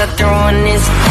are throwing this